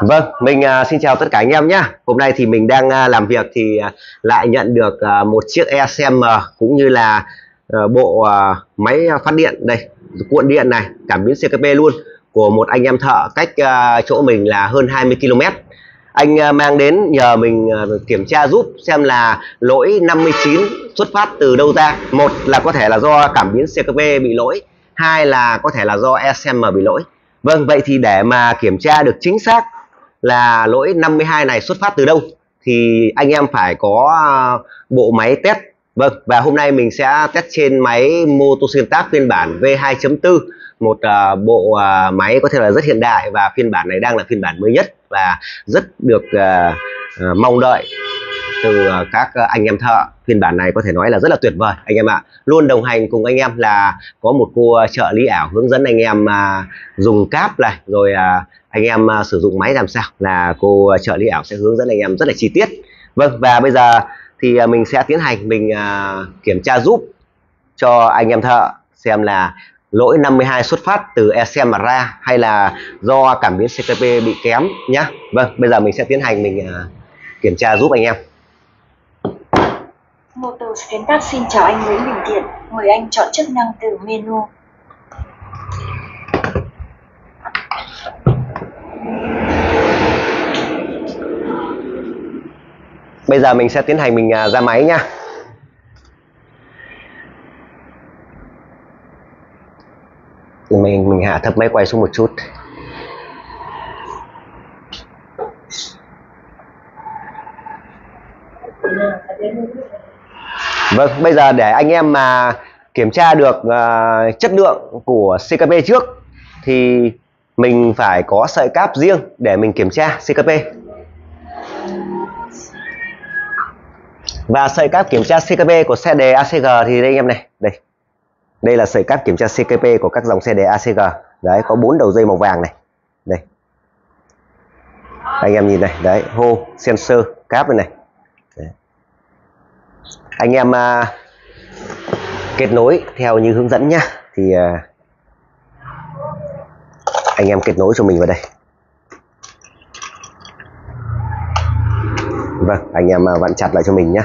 Vâng, mình uh, xin chào tất cả anh em nhé. Hôm nay thì mình đang uh, làm việc thì uh, lại nhận được uh, một chiếc ECM cũng như là uh, bộ uh, máy phát điện đây, cuộn điện này, cảm biến CKP luôn của một anh em thợ cách uh, chỗ mình là hơn 20 km. Anh uh, mang đến nhờ mình uh, kiểm tra giúp xem là lỗi 59 xuất phát từ đâu ra. Một là có thể là do cảm biến CKP bị lỗi, hai là có thể là do ECM bị lỗi. Vâng, vậy thì để mà kiểm tra được chính xác là lỗi 52 này xuất phát từ đâu thì anh em phải có à, bộ máy test. Vâng và hôm nay mình sẽ test trên máy Motosyntax phiên bản V2.4 một uh, bộ uh, máy có thể là rất hiện đại và phiên bản này đang là phiên bản mới nhất và rất được uh, uh, mong đợi từ ờ, các ờ, anh em thợ. Phiên bản này có thể nói là rất là tuyệt vời, anh em ạ. Luôn đồng hành cùng anh em là có một ờ, cô trợ lý ảo hướng dẫn anh em à, dùng cáp này, rồi à, anh em à, sử dụng máy làm sao là cô trợ lý ảo sẽ hướng dẫn anh em rất là chi tiết. Vâng và bây giờ thì mình sẽ tiến hành, mình kiểm tra giúp cho anh em thợ xem là lỗi 52 xuất phát từ ECM mà ra hay là do cảm biến ctp bị kém nhá. Vâng bây giờ mình sẽ tiến hành mình kiểm tra giúp anh em. Motor tác xin chào anh Nguyễn Bình Thiện, mời anh chọn chức năng từ menu. Bây giờ mình sẽ tiến hành mình à, ra máy nha mình mình hạ thấp máy quay xuống một chút. Vâng, bây giờ để anh em mà kiểm tra được uh, chất lượng của CKP trước thì mình phải có sợi cáp riêng để mình kiểm tra CKP và sợi cáp kiểm tra CKP của xe đề ACG thì đây anh em này đây. Đây là sợi cáp kiểm tra CKP của các dòng xe đề ACG đấy có bốn đầu dây màu vàng này. Đây. Anh em nhìn này đấy hô sensor cáp này này anh em à, kết nối theo như hướng dẫn nhá. Thì à, anh em kết nối cho mình vào đây. Vâng anh em uh, vặn chặt lại cho mình nhé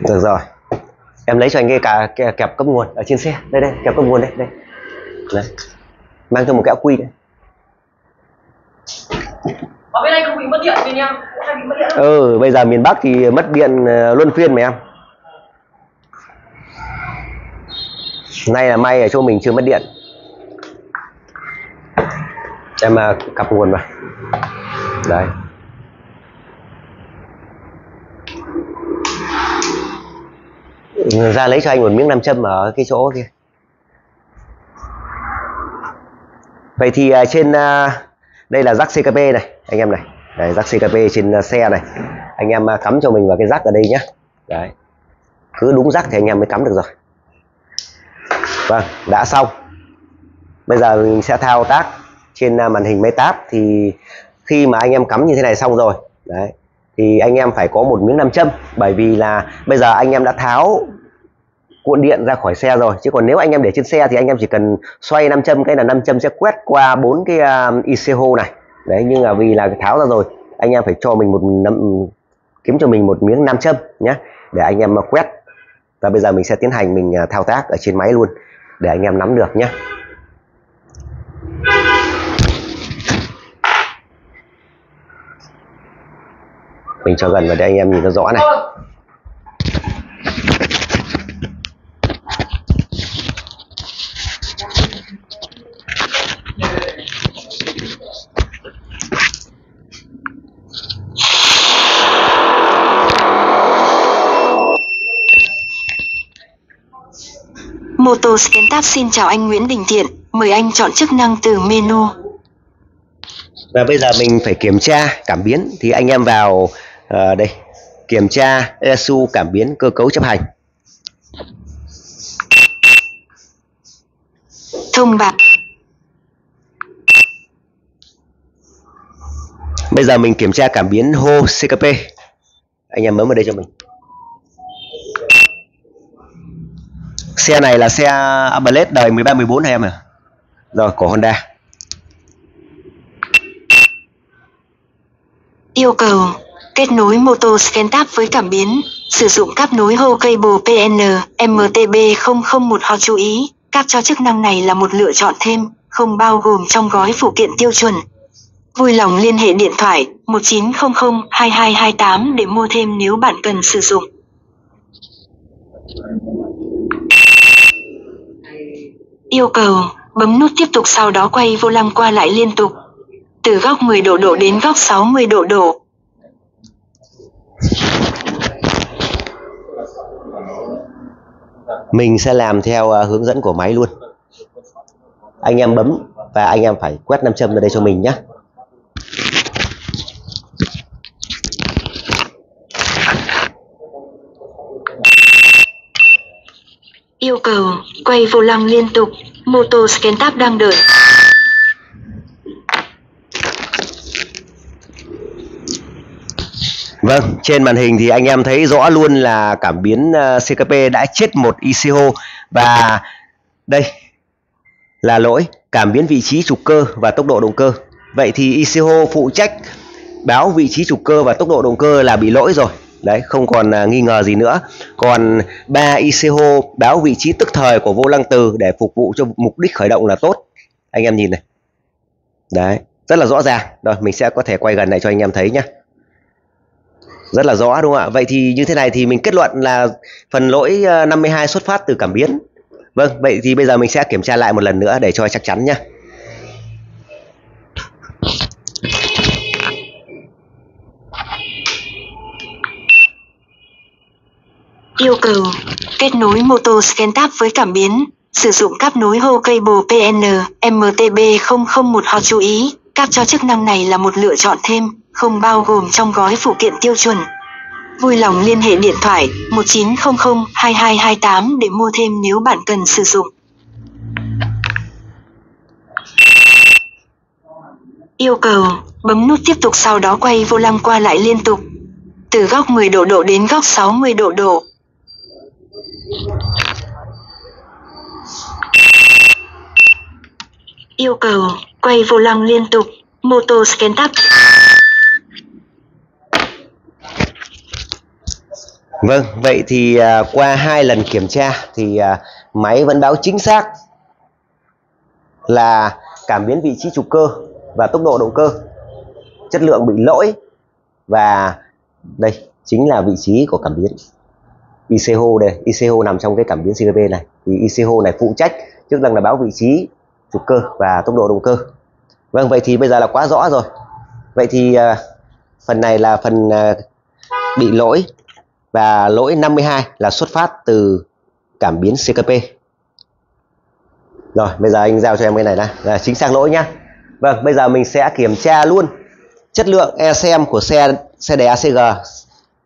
được rồi. Em lấy cho anh cái cả kẹp cấp nguồn ở trên xe. Đây đây kẹp cấp nguồn đây đây. Đấy. mang cho một cái quy đây ở bên đây không bị mất điện bên em hay bị mất điện ừ bây giờ miền bắc thì mất điện ờ, luôn phiên mà em. Nay là may ở chỗ mình chưa mất điện. Em mà cặp nguồn vào. Đấy ra lấy cho anh một miếng nam châm ở cái chỗ kia. Vậy thì ờ, trên uh, đây là rắc CKP này anh em này. Đấy, rắc CKP trên à, xe này. Anh em à, cắm cho mình vào cái rắc ở đây nhé đấy. Cứ đúng rắc thì anh em mới cắm được rồi. Vâng đã xong. Bây giờ mình sẽ thao tác trên à, màn hình máy táp. Thì khi mà anh em cắm như thế này xong rồi đấy thì anh em phải có một miếng nam châm. Bởi vì là bây giờ anh em đã tháo cuộn điện ra khỏi xe rồi. Chứ còn nếu anh em để trên xe thì anh em chỉ cần xoay nam châm cái là nam châm sẽ quét qua bốn cái um, uh, ICO này. Đấy nhưng mà vì là tháo ra rồi anh em phải cho mình một nắm kiếm cho mình một miếng nam châm nhé để anh em mà quét. Và bây giờ mình sẽ tiến hành mình à, thao tác ở trên máy luôn để anh em nắm được nhé mình cho gần vào để anh em nhìn nó rõ này. Moto Scantab xin chào anh Nguyễn Đình Thiện, mời anh chọn chức năng từ menu. Và bây giờ mình phải kiểm tra cảm biến thì anh em vào uh, đây kiểm tra ESU cảm biến cơ cấu chấp hành. Thông báo. Bây giờ mình kiểm tra cảm biến hô CKP. Anh em bấm vào đây cho mình. Xe này là xe Abarlet đời 13 14 em à rồi của Honda Yêu cầu kết nối mô tô ScanTap với cảm biến, sử dụng cáp nối hô cable PN MTB001 hoặc chú ý, cáp cho chức năng này là một lựa chọn thêm, không bao gồm trong gói phụ kiện tiêu chuẩn. Vui lòng liên hệ điện thoại 1900 2228 để mua thêm nếu bạn cần sử dụng. Yêu cầu, bấm nút tiếp tục sau đó quay vô lăng qua lại liên tục. Từ góc 10 độ độ đến góc 60 độ độ. mình sẽ làm theo à, hướng dẫn của máy luôn anh em bấm và anh em phải quét nam châm ra đây cho mình nhé Yêu cầu, quay vô lăng liên tục, mô tô ScanTap đang đợi. Vâng, trên màn hình thì anh em thấy rõ luôn là cảm biến ờ, CKP đã chết một ICO và đây là lỗi cảm biến vị trí trục cơ và tốc độ động cơ. Vậy thì ICO phụ trách báo vị trí trục cơ và tốc độ động cơ là bị lỗi rồi. Đấy, không còn uh, nghi ngờ gì nữa. Còn ba ICO báo vị trí tức thời của vô lăng từ để phục vụ cho mục đích khởi động là tốt. Anh em nhìn này. Đấy, rất là rõ ràng. Rồi, mình sẽ có thể quay gần lại cho anh em thấy nhé rất là rõ đúng không ạ vậy thì như thế này thì mình kết luận là phần lỗi à, 52 xuất phát từ cảm biến vâng vậy thì bây giờ mình sẽ kiểm tra lại một lần nữa để cho chắc chắn nhé Yêu cầu kết nối mô tô ScanTap với cảm biến, sử dụng cáp nối hô cable PN MTB001 họ chú ý, cáp cho chức năng này là một lựa chọn thêm không bao gồm trong gói phụ kiện tiêu chuẩn. Vui lòng liên hệ điện thoại 1900 2228 để mua thêm nếu bạn cần sử dụng. Yêu cầu, bấm nút tiếp tục sau đó quay vô lăng qua lại liên tục. Từ góc 10 độ độ đến góc 60 độ độ. Yêu cầu, quay vô lăng liên tục, mô tô scan tap. Vâng, vậy thì à, qua hai lần kiểm tra thì à, máy vẫn báo chính xác là cảm biến vị trí trục cơ và tốc độ động cơ chất lượng bị lỗi và đây chính là vị trí của cảm biến ICO đây. ICO nằm trong cái cảm biến CVP này. Thì ICO này phụ trách chức năng là báo vị trí trục cơ và tốc độ động cơ. Vâng vậy thì bây giờ là quá rõ rồi. Vậy thì uh, phần này là phần uh, bị lỗi. Và lỗi 52 là xuất phát từ cảm biến CKP rồi bây giờ anh giao cho em cái này này là chính xác lỗi nhá. Vâng bây giờ mình sẽ kiểm tra luôn chất lượng ECM của xe xe đề ACG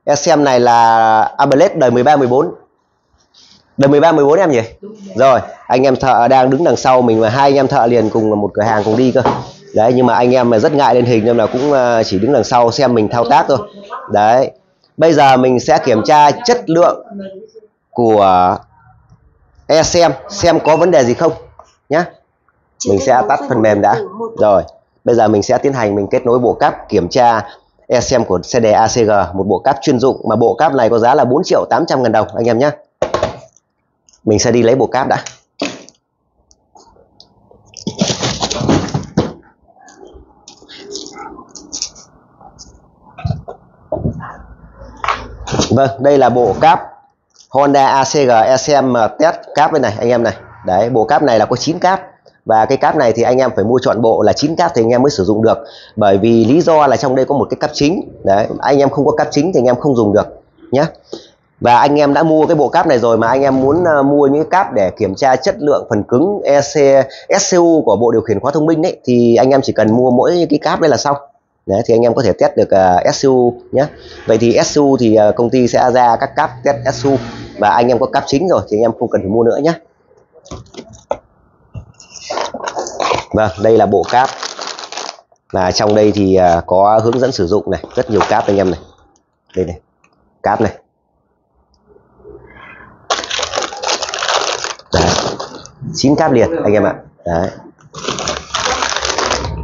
ECM này là Ablet đời 13 14 đời 13 14 em nhỉ? Rồi, anh em thợ đang đứng đằng sau mình và hai anh em thợ liền cùng một cửa hàng cùng đi cơ. Đấy, nhưng mà anh em mà rất ngại lên hình nên là cũng ờ, chỉ đứng đằng sau xem mình thao tác thôi. Đấy, bây giờ mình sẽ kiểm tra chất lượng của e xem xem có vấn đề gì không nhé mình sẽ tắt phần mềm đã. Rồi, bây giờ mình sẽ tiến hành mình kết nối bộ cáp kiểm tra e xem của CD ACG một bộ cáp chuyên dụng mà bộ cáp này có giá là 4 triệu 800 ngàn đồng anh em nhé. Mình sẽ đi lấy bộ cáp đã. Vâng, đây là bộ cáp Honda ACG ECM test cáp đây này anh em này. Đấy, bộ cáp này là có 9 cáp và cái cáp này thì anh em phải mua chọn bộ là 9 cáp thì anh em mới sử dụng được. Bởi vì lý do là trong đây có một cái cáp chính. Đấy, anh em không có cáp chính thì anh em không dùng được nhé. Và anh em đã mua cái bộ cáp này rồi mà anh em muốn uh, mua những cái cáp để kiểm tra chất lượng phần cứng EC, SCU của bộ điều khiển khóa thông minh đấy thì anh em chỉ cần mua mỗi cái cáp đây là xong. Đấy, thì anh em có thể test được uh, SU nhé Vậy thì SU thì uh, công ty sẽ ra các cáp test SU và anh em có cáp chính rồi thì anh em không cần phải mua nữa nhé Vâng đây là bộ cáp và trong đây thì à, có hướng dẫn sử dụng này, rất nhiều cáp anh em này đây này, cáp này Đấy. 9 cáp liền anh em ạ Đấy.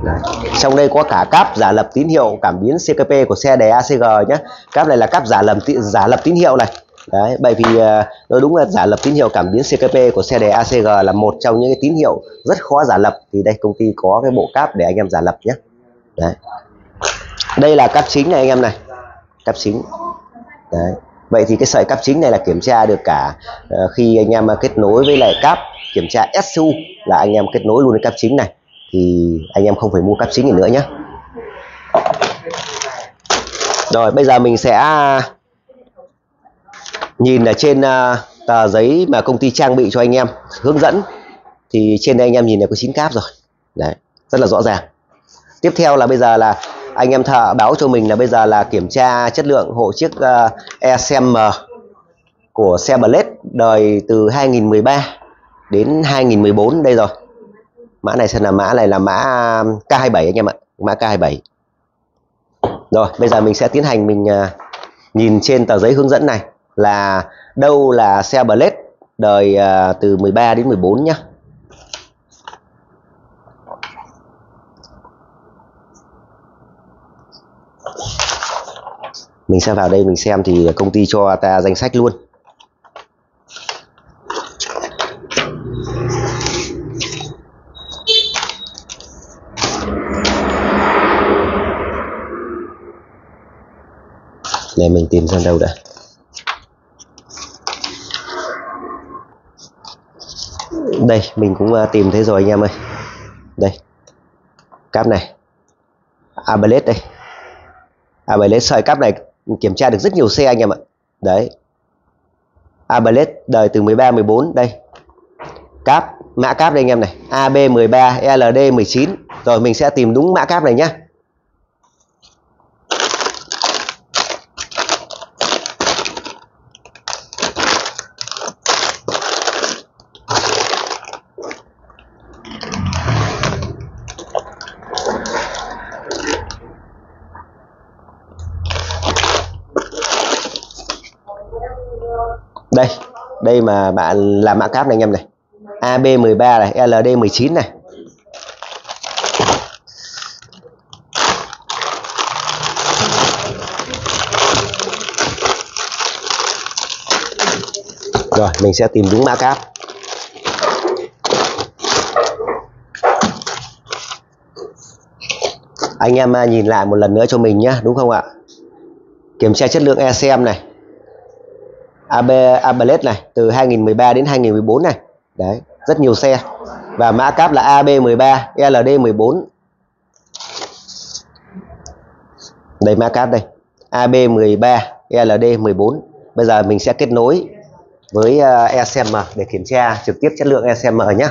Đấy. trong đây có cả cáp giả lập tín hiệu cảm biến CKP của xe đề ACG nhé cáp này là cáp giả lập giả lập tín hiệu này đấy bởi vì à, nó đúng là giả lập tín hiệu cảm biến CKP của xe đề ACG là một trong những cái tín hiệu rất khó giả lập. Thì đây công ty có cái bộ cáp để anh em giả lập nhé. Đấy. Đây là cáp chính này anh em này. Cáp chính. Đấy. Vậy thì cái sợi cáp chính này là kiểm tra được cả uh, khi anh em à, kết nối với lại cáp kiểm tra SU là anh em kết nối luôn với cáp chính này. Thì anh em không phải mua cáp chính gì nữa nhé. Rồi bây giờ mình sẽ nhìn ở trên uh, tờ giấy mà công ty trang bị cho anh em hướng dẫn thì trên đây anh em nhìn là có 9 cáp rồi. Đấy rất là rõ ràng. Tiếp theo là bây giờ là anh em thợ báo cho mình là bây giờ là kiểm tra chất lượng hộ chiếc à, uh, ECM của xe Blade đời từ 2013 đến 2014 đây rồi. Mã này sẽ là mã này là mã K27 anh em ạ mã K27 rồi bây giờ mình sẽ tiến hành mình uh, nhìn trên tờ giấy hướng dẫn này là đâu là xe Blade đời uh, từ 13 đến 14 nhá. Mình sẽ vào đây mình xem thì công ty cho ta danh sách luôn. Để mình tìm xem đâu đã. Đây, mình cũng à, tìm thấy rồi anh em ơi. Đây. Cáp này. Ablet đây. Ablet sợi cáp này kiểm tra được rất nhiều xe anh em ạ. Đấy. Ablet đời từ 13 14 đây. Cáp, mã cáp đây anh em này. AB13 LD19 rồi, mình sẽ tìm đúng mã cáp này nhá đây đây mà bạn làm mã cáp này anh em này. AB13 này LD19 này. Rồi, mình sẽ tìm đúng mã cáp. Anh em à, nhìn lại một lần nữa cho mình nhé đúng không ạ? Kiểm tra chất lượng ECM này. AB Ablet này, từ 2013 đến 2014 này. Đấy, rất nhiều xe. Và mã cáp là AB13 LD14 đây, mã cáp đây. AB13 LD14 bây giờ mình sẽ kết nối với ờ, ECM để kiểm tra trực tiếp chất lượng ECM nhé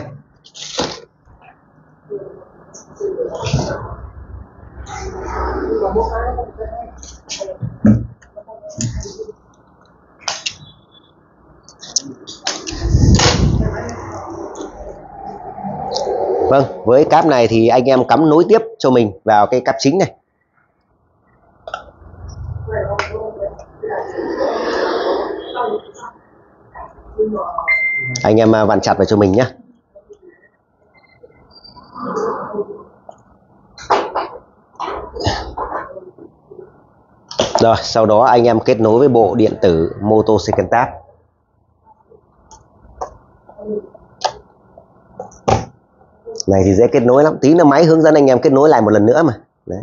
Vâng, với cáp này thì anh em cắm nối tiếp cho mình vào cái cáp chính này. Anh em à, vặn chặt vào cho mình nhé. Rồi, sau đó anh em kết nối với bộ điện tử Moto Second Tab. Này thì dễ kết nối lắm. Tí nữa máy hướng dẫn anh em kết nối lại một lần nữa mà. Đấy.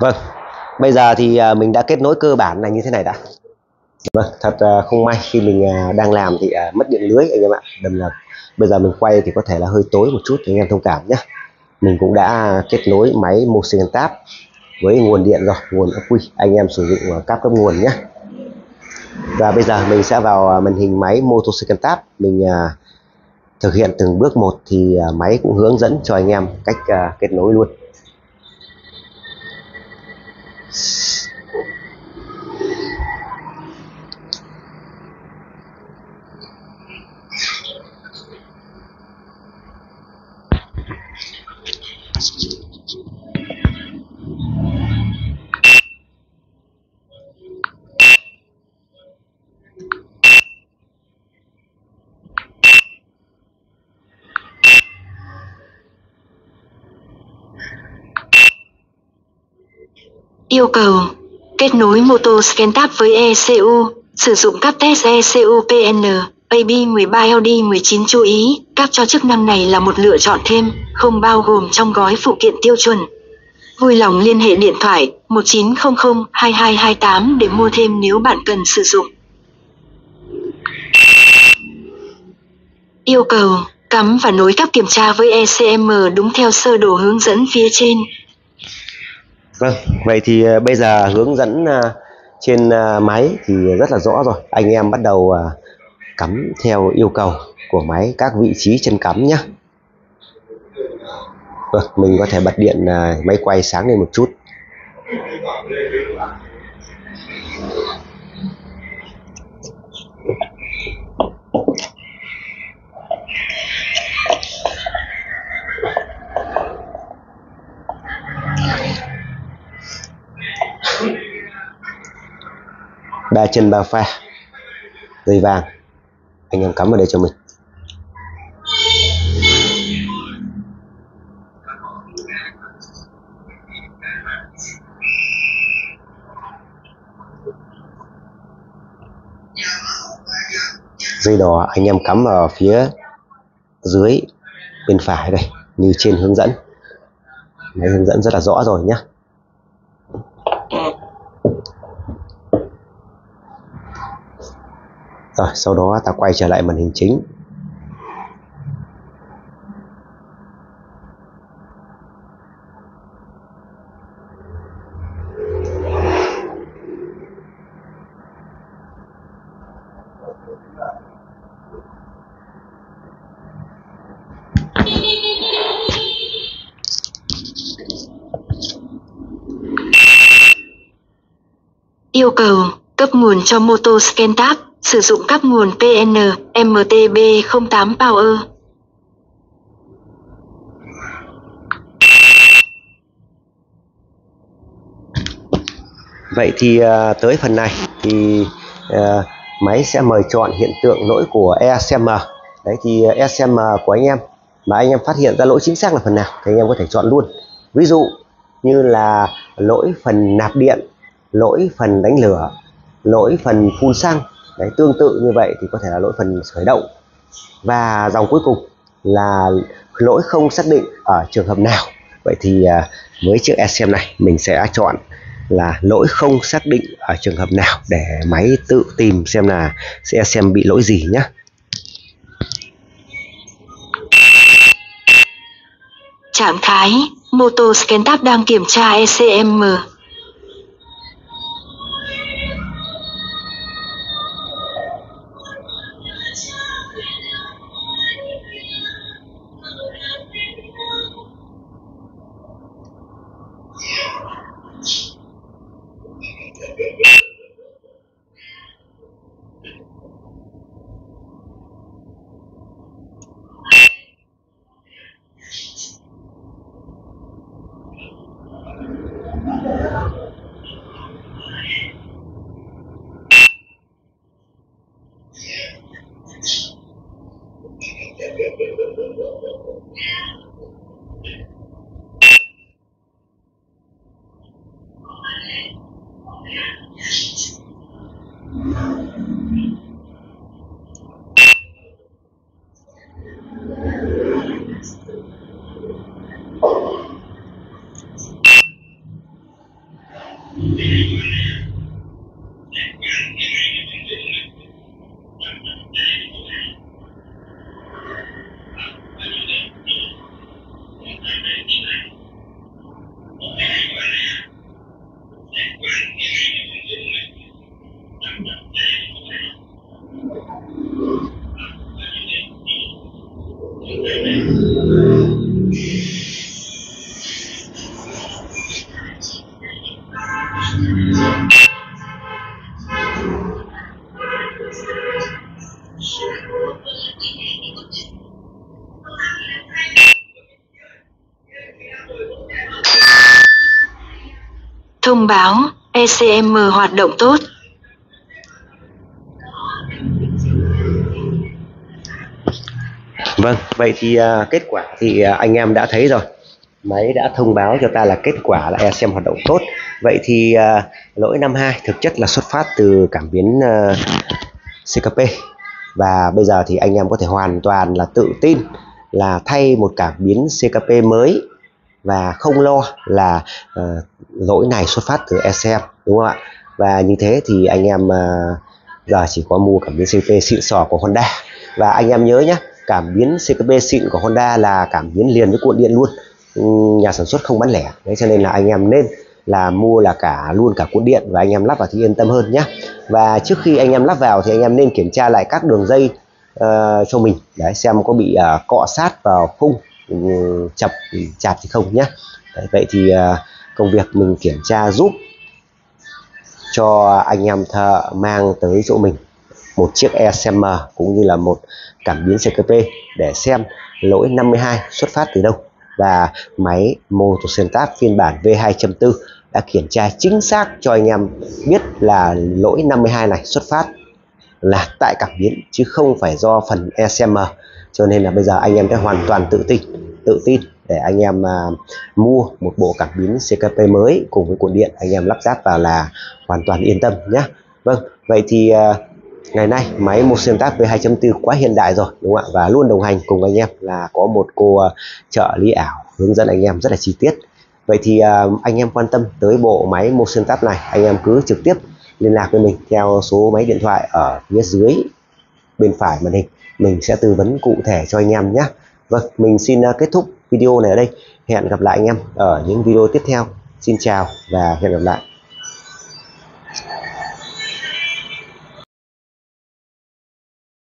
Vâng. Bây giờ thì à, mình đã kết nối cơ bản là như thế này đã. Vâng thật à, không may khi mình à, đang làm thì mất điện lưới anh em ạ. Đâm là bây giờ mình quay thì có thể là hơi tối một chút thì anh em thông cảm nhé. Mình cũng đã kết nối máy Motion Tab với nguồn điện rồi nguồn ắc quy. Anh em sử dụng ờ, các cấp nguồn nhé. Và bây giờ mình sẽ vào à, màn hình máy motorcycle tab. Mình uh, thực hiện từng bước một thì uh, máy cũng hướng dẫn cho anh em cách uh, kết nối luôn. Yêu cầu Kết nối Moto ScanTap với ECU Sử dụng các test ECU PN AB13 LD19 chú ý, các cho chức năng này là một lựa chọn thêm, không bao gồm trong gói phụ kiện tiêu chuẩn. Vui lòng liên hệ điện thoại 1900 2228 để mua thêm nếu bạn cần sử dụng. Yêu cầu cắm và nối cáp kiểm tra với ECM đúng theo sơ đồ hướng dẫn phía trên. Vâng, vậy thì ờ, bây giờ hướng dẫn ờ, trên ờ, máy thì rất là rõ rồi. Anh em bắt đầu cắm theo yêu cầu của máy các vị trí chân cắm nhé. Vâng, mình có thể bật điện máy quay sáng lên một chút. Ba chân ba pha. Dây vàng. Anh em cắm vào đây cho mình. Dây đỏ anh em cắm vào phía dưới bên phải đây như trên hướng dẫn. Đấy, hướng dẫn rất là rõ rồi nhé rồi, sau đó ta quay trở lại màn hình chính. Yêu cầu cấp nguồn cho Moto ScanTap sử dụng các nguồn PN, MTB08 Power. Vậy thì uh, tới phần này thì uh, máy sẽ mời chọn hiện tượng lỗi của ESM. Đấy thì à, ESM của anh em mà anh em phát hiện ra lỗi chính xác là phần nào thì anh em có thể chọn luôn. Ví dụ như là lỗi phần nạp điện, lỗi phần đánh lửa, lỗi phần phun xăng Đấy, tương tự như vậy thì có thể là lỗi phần khởi động. Và dòng cuối cùng là lỗi không xác định ở trường hợp nào. Vậy thì à, với chiếc ECM này mình sẽ chọn là lỗi không xác định ở trường hợp nào để máy tự tìm xem là sẽ xem bị lỗi gì nhé Trạng thái Motoscan đang kiểm tra ECM and then PCM ECM hoạt động tốt. Vâng, vậy thì uh, kết quả thì uh, anh em đã thấy rồi. máy đã thông báo cho ta là kết quả là ECM hoạt động tốt vậy thì uh, lỗi 52 thực chất là xuất phát từ cảm biến uh, CKP và bây giờ thì anh em có thể hoàn toàn là tự tin là thay một cảm biến CKP mới và không lo là uh, lỗi này xuất phát từ ECM đúng không ạ? Và như thế thì anh em uh, giờ chỉ có mua cảm biến CP xịn sò của Honda. Và anh em nhớ nhé cảm biến CKP xịn của Honda là cảm biến liền với cuộn điện luôn. Ừ, nhà sản xuất không bán lẻ. Đấy cho nên là anh em nên là mua là cả luôn cả cuộn điện và anh em lắp vào thì yên tâm hơn nhé và trước khi anh em lắp vào thì anh em nên kiểm tra lại các đường dây uh, cho mình. Để xem có bị uh, cọ sát vào khung chập chập chạp thì không nhé đấy, vậy thì à, công việc mình kiểm tra giúp cho anh em thợ mang tới chỗ mình một chiếc ECM cũng như là một cảm biến CKP để xem lỗi 52 xuất phát từ đâu. Và máy Motosentat phiên bản V2.4 đã kiểm tra chính xác cho anh em biết là lỗi 52 này xuất phát là tại cảm biến chứ không phải do phần ECM cho nên là bây giờ anh em sẽ hoàn toàn tự tin tự tin để anh em uh, mua một bộ cảm biến CKP mới cùng với cuộn điện anh em lắp ráp vào là hoàn toàn yên tâm nhé Vâng vậy thì uh, ngày nay máy Mosentat V2.4 quá hiện đại rồi đúng không ạ? Và luôn đồng hành cùng anh em là có một cô uh, trợ lý ảo hướng dẫn anh em rất là chi tiết. Vậy thì uh, anh em quan tâm tới bộ máy Mosentat này anh em cứ trực tiếp liên lạc với mình theo số máy điện thoại ở phía dưới bên phải màn hình. Mình sẽ tư vấn cụ thể cho anh em nhé Vâng mình xin à, kết thúc video này ở đây. Hẹn gặp lại anh em ở những video tiếp theo. Xin chào và hẹn gặp lại.